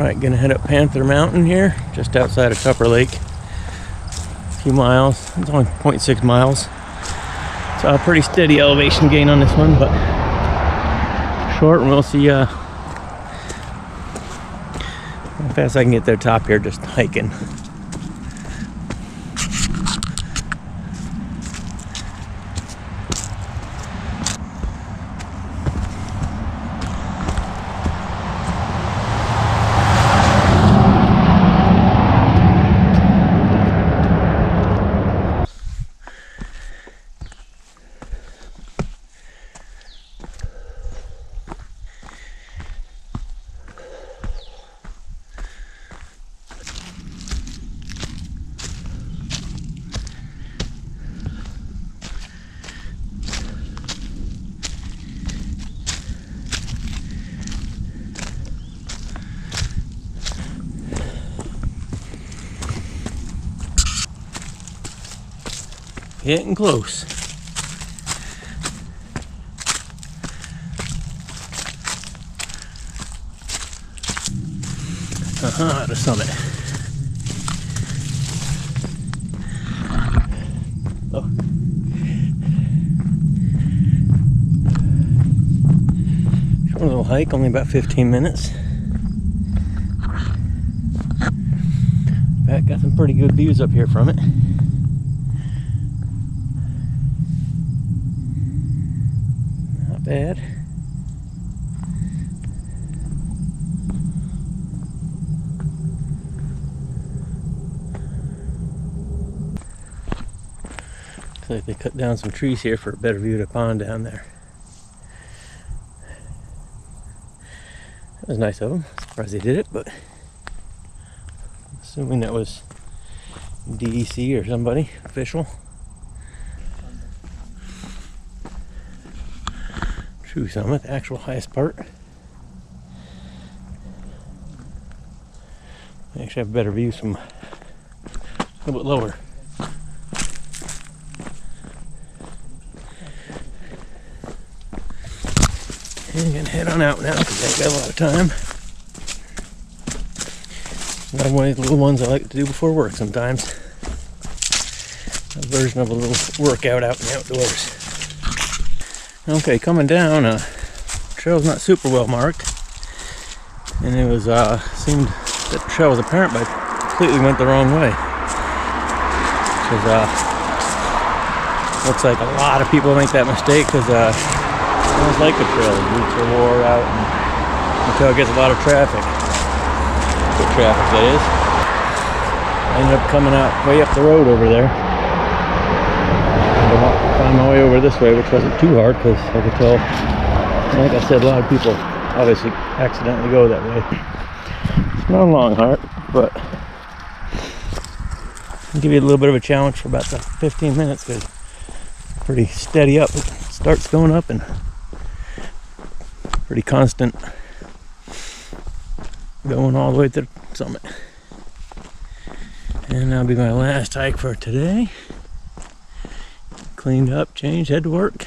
Alright, gonna head up Panther Mountain here, just outside of Tupper Lake. A few miles, it's only 0.6 miles. So a pretty steady elevation gain on this one, but short and we'll see uh, how fast I can get to the top here just hiking. Getting close. Uh-huh, the summit. Oh. Short little hike, only about 15 minutes. Back got some pretty good views up here from it. Not bad. Looks like they cut down some trees here for a better view of the pond down there. That was nice of them. Surprised they did it, but assuming that was DEC or somebody official. True summit, actual highest part. I actually have better views from a little bit lower. And I'm gonna head on out now because I got a lot of time. Another one of the little ones I like to do before work sometimes. A version of a little workout out in the outdoors. Okay, coming down, uh, trail's not super well marked. And it was, uh, seemed that the trail was apparent, but I completely went the wrong way. Because, uh, looks like a lot of people make that mistake because, uh, don't like the trail. The roots are wore out and the trail gets a lot of traffic. Good traffic, that is. I ended up coming out way up the road over there. Found my way over this way, which wasn't too hard because I could tell, like I said, a lot of people obviously accidentally go that way. It's not a long heart, but I'll give you a little bit of a challenge for about the 15 minutes because pretty steady up. It starts going up and pretty constant going all the way to the summit. And that'll be my last hike for today. Cleaned up, changed, head to work.